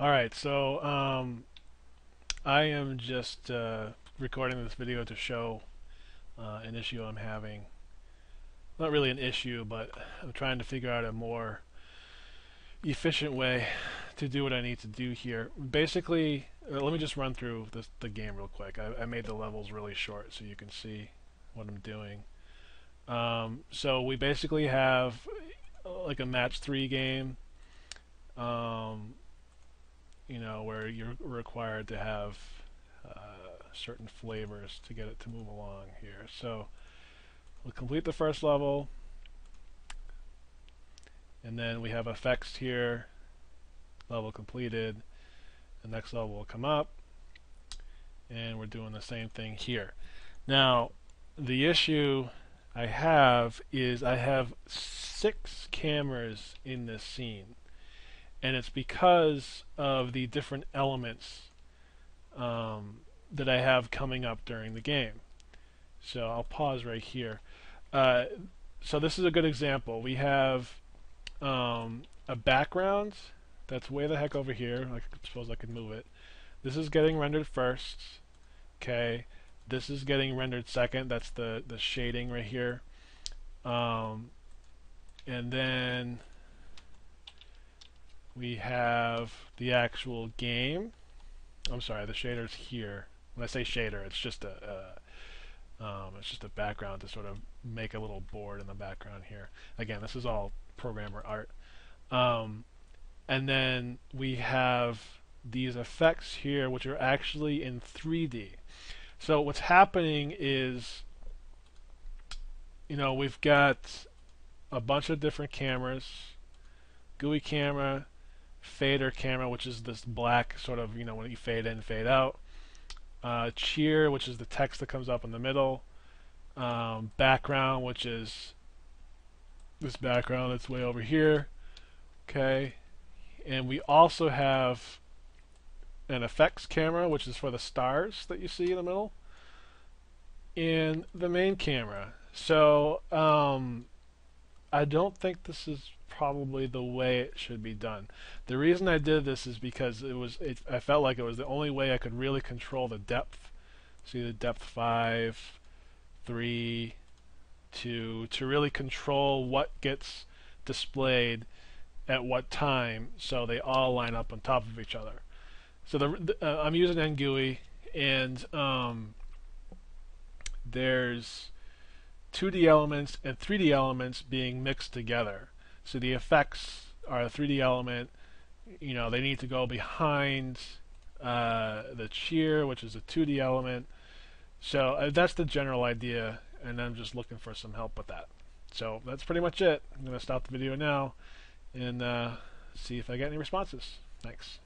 Alright, so um, I am just uh, recording this video to show uh, an issue I'm having. Not really an issue, but I'm trying to figure out a more efficient way to do what I need to do here. Basically, uh, let me just run through this, the game real quick. I, I, made the levels really short so you can see what I'm doing. Um, so we basically have uh, like a match 3 game. You know, where you're required to have uh, certain flavors to get it to move along here. So we'll complete the first level, and then we have effects here, level completed. The next level will come up, and we're doing the same thing here. Now, the issue I have is I have six cameras in this scene and it's because of the different elements um, that I have coming up during the game. So I'll pause right here. Uh, so this is a good example. We have um, a background that's way the heck over here. I suppose I could move it. This is getting rendered first. Okay. This is getting rendered second. That's the, the shading right here. Um, and then we have the actual game. I'm sorry, the shader's here. When I say shader, it's just a, um, it's just a background to sort of make a little board in the background here. Again, this is all programmer art. Um, and then we have these effects here, which are actually in 3D. So what's happening is, you know, we've got a bunch of different cameras, GUI camera, fader camera, which is this black sort of, you know, when you fade in, fade out. Uh, cheer, which is the text that comes up in the middle. Um, background, which is this background that's way over here. Okay. And we also have an effects camera, which is for the stars that you see in the middle. And the main camera. So, um, I don't think this is probably the way it should be done. The reason I did this is because it was it, I felt like it was the only way I could really control the depth. See the depth 5, 3, 2 to really control what gets displayed at what time so they all line up on top of each other. So the, uh, I'm using NGUI and um, there's 2D elements and 3D elements being mixed together. So the effects are a 3D element. You know, they need to go behind uh, the cheer, which is a 2D element. So uh, that's the general idea, and I'm just looking for some help with that. So that's pretty much it. I'm going to stop the video now and uh, see if I get any responses. Thanks.